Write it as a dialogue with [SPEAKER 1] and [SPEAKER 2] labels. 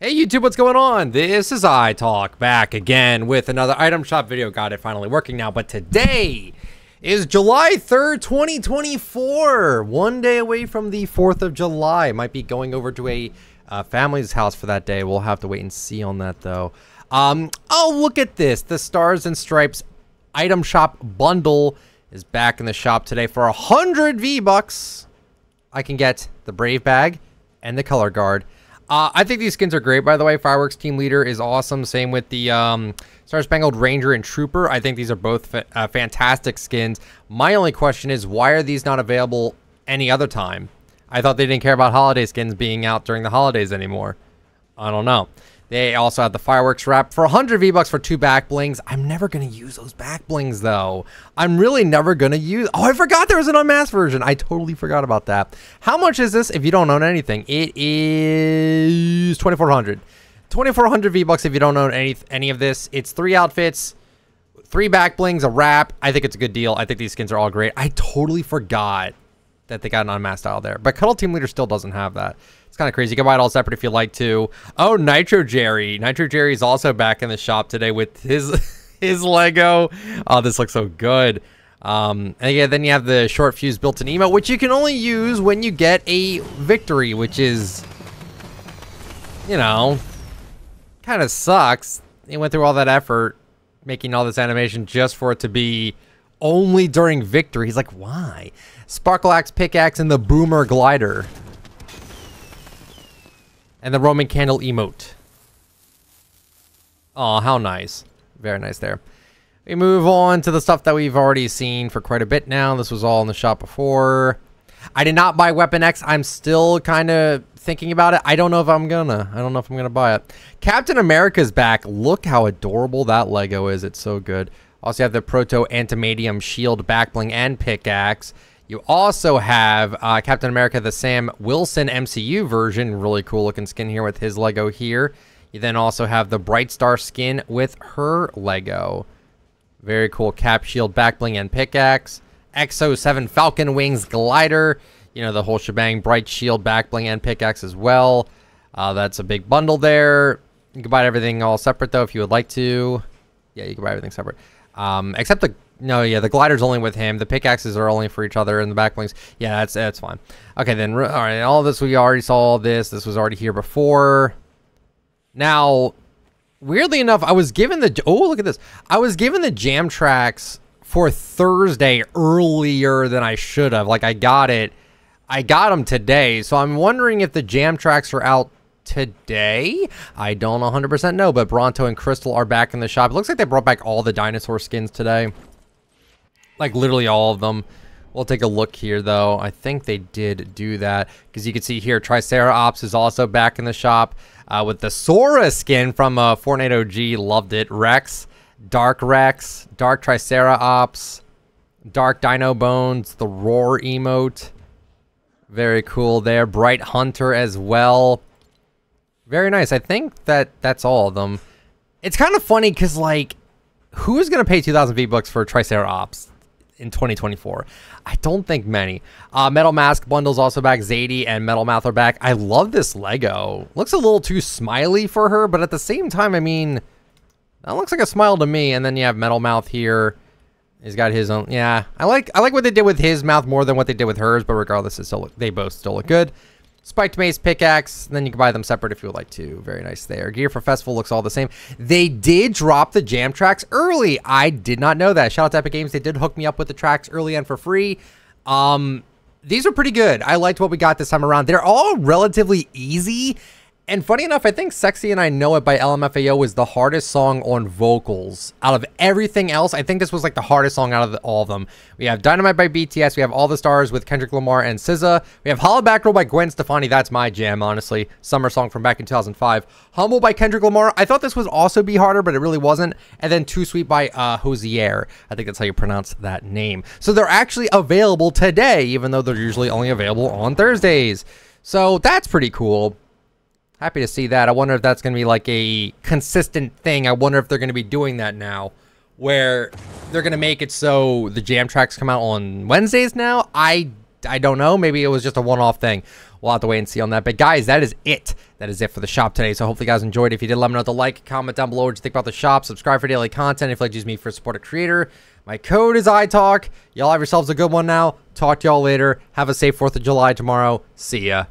[SPEAKER 1] Hey YouTube, what's going on? This is iTalk back again with another item shop video. Got it finally working now, but today is July 3rd, 2024. One day away from the 4th of July. Might be going over to a uh, family's house for that day. We'll have to wait and see on that though. Um, oh, look at this. The Stars and Stripes item shop bundle is back in the shop today for 100 V-Bucks. I can get the Brave Bag and the Color Guard. Uh, I think these skins are great, by the way. Fireworks Team Leader is awesome. Same with the um, Star Spangled Ranger and Trooper. I think these are both fa uh, fantastic skins. My only question is, why are these not available any other time? I thought they didn't care about holiday skins being out during the holidays anymore. I don't know. They also have the fireworks wrap for 100 V-Bucks for two back blings. I'm never going to use those back blings, though. I'm really never going to use... Oh, I forgot there was an unmasked version. I totally forgot about that. How much is this if you don't own anything? It is 2400 2400 V-Bucks if you don't own any, any of this. It's three outfits, three back blings, a wrap. I think it's a good deal. I think these skins are all great. I totally forgot that they got an unmasked style there. But Cuddle Team Leader still doesn't have that. It's kind of crazy. You can buy it all separate if you like to. Oh, Nitro Jerry. Nitro Jerry is also back in the shop today with his his Lego. Oh, this looks so good. Um, and yeah, then you have the short fuse built-in emote, which you can only use when you get a victory, which is, you know, kind of sucks. They went through all that effort making all this animation just for it to be only during victory. He's like, why? Sparkle Axe Pickaxe and the Boomer Glider. And the Roman Candle emote. Oh, how nice. Very nice there. We move on to the stuff that we've already seen for quite a bit now. This was all in the shop before. I did not buy Weapon X. I'm still kind of thinking about it. I don't know if I'm gonna. I don't know if I'm gonna buy it. Captain America's back. Look how adorable that Lego is. It's so good. Also, you have the Proto Adamantium Shield Backbling and Pickaxe. You also have uh, Captain America, the Sam Wilson MCU version. Really cool looking skin here with his Lego here. You then also have the Bright Star skin with her Lego. Very cool cap shield, backbling, and pickaxe. X07 Falcon Wings glider. You know, the whole shebang. Bright shield, backbling, and pickaxe as well. Uh, that's a big bundle there. You can buy everything all separate, though, if you would like to. Yeah, you can buy everything separate. Um, except the no, yeah, the glider's only with him. The pickaxes are only for each other, and the backblings. Yeah, that's that's fine. Okay, then all right, all this we already saw. All this this was already here before. Now, weirdly enough, I was given the oh look at this. I was given the jam tracks for Thursday earlier than I should have. Like I got it, I got them today. So I'm wondering if the jam tracks are out today. I don't 100% know, but Bronto and Crystal are back in the shop. It looks like they brought back all the dinosaur skins today. Like literally all of them. We'll take a look here though. I think they did do that because you can see here Tricera Ops is also back in the shop uh, with the Sora skin from uh, Fortnite OG. Loved it. Rex, Dark Rex, Dark Tricera Ops, Dark Dino Bones, the Roar emote. Very cool there. Bright Hunter as well. Very nice. I think that that's all of them. It's kind of funny because like, who's gonna pay 2,000 V-Bucks for Tricera Ops? in 2024? I don't think many. Uh, Metal Mask bundles also back. Zadie and Metal Mouth are back. I love this Lego. Looks a little too smiley for her, but at the same time, I mean, that looks like a smile to me. And then you have Metal Mouth here. He's got his own. Yeah, I like I like what they did with his mouth more than what they did with hers. But regardless, it's still they both still look good. Spiked Mace pickaxe. Then you can buy them separate if you would like to. Very nice there. Gear for Festival looks all the same. They did drop the jam tracks early. I did not know that. Shout out to Epic Games. They did hook me up with the tracks early and for free. Um, these are pretty good. I liked what we got this time around. They're all relatively easy. And funny enough, I think Sexy and I Know It by LMFAO was the hardest song on vocals. Out of everything else, I think this was like the hardest song out of the, all of them. We have Dynamite by BTS. We have All the Stars with Kendrick Lamar and SZA. We have Hollaback Roll by Gwen Stefani. That's my jam, honestly. Summer song from back in 2005. Humble by Kendrick Lamar. I thought this would also be harder, but it really wasn't. And then Too Sweet by uh, Hozier. I think that's how you pronounce that name. So they're actually available today, even though they're usually only available on Thursdays. So that's pretty cool. Happy to see that. I wonder if that's going to be like a consistent thing. I wonder if they're going to be doing that now, where they're going to make it so the jam tracks come out on Wednesdays now. I I don't know. Maybe it was just a one-off thing. We'll have to wait and see on that. But guys, that is it. That is it for the shop today. So hopefully you guys enjoyed. If you did, let me know the like, comment down below what you think about the shop. Subscribe for daily content if you like use me for support a creator. My code is iTalk. Y'all have yourselves a good one now. Talk to y'all later. Have a safe 4th of July tomorrow. See ya.